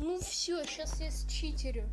Ну все, сейчас я считерю.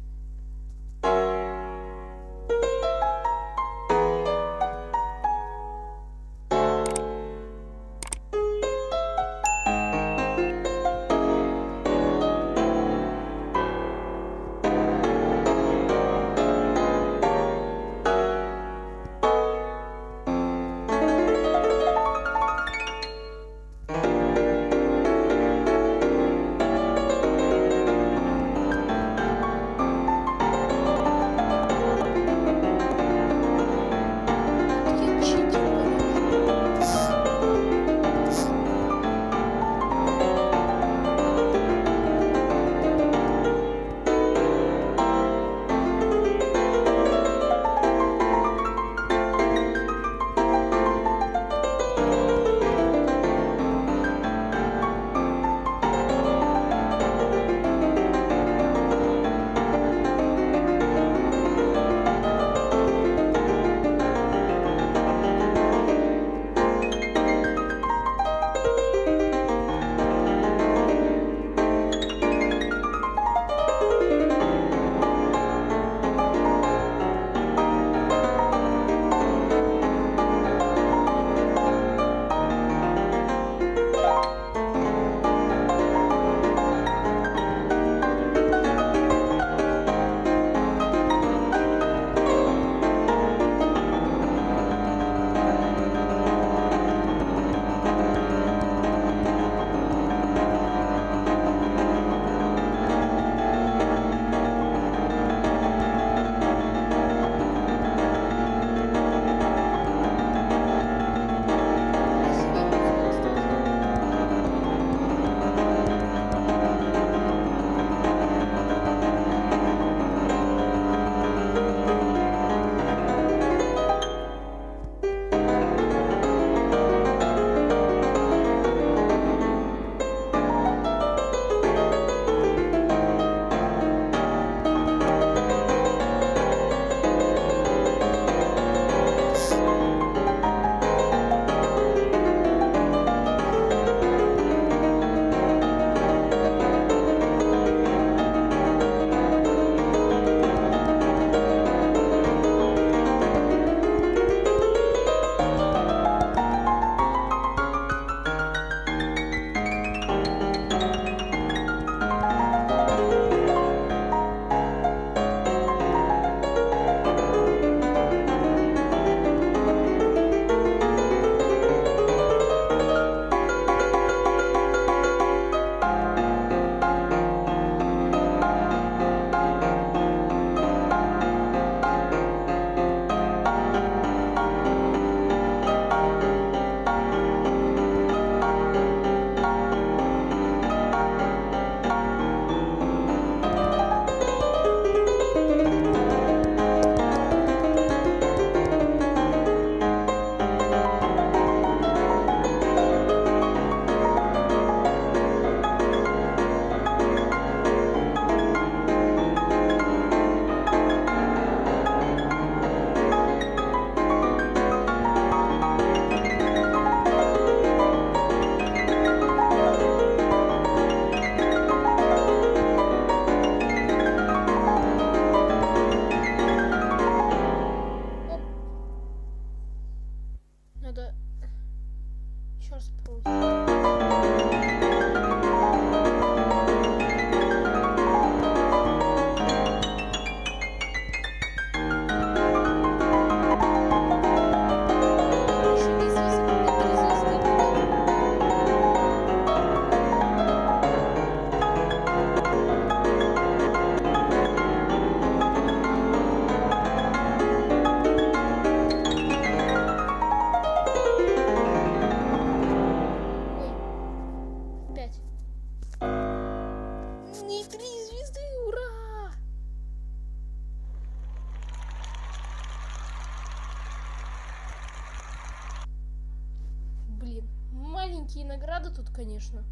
Маленькие награды тут, конечно.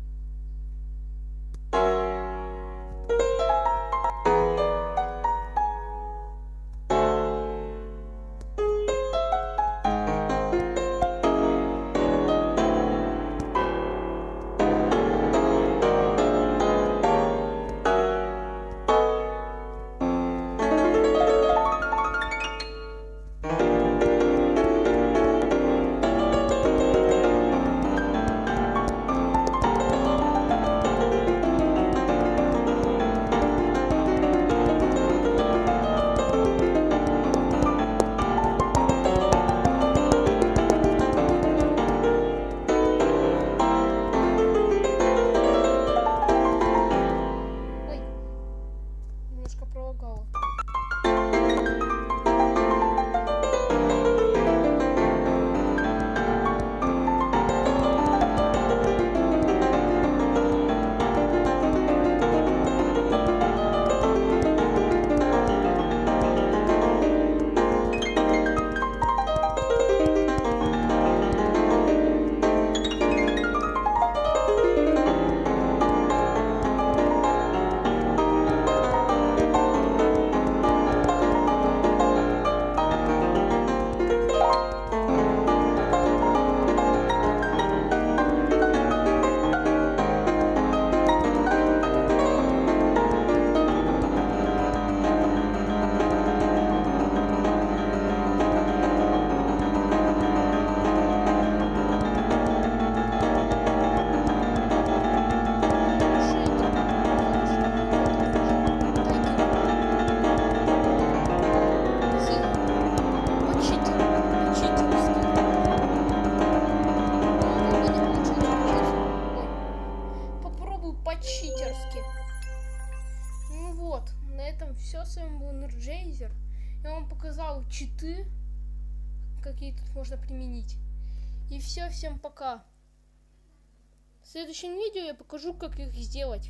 Все. С вами был Нурджейзер. Я вам показал читы, какие тут можно применить. И все, всем пока. В следующем видео я покажу, как их сделать.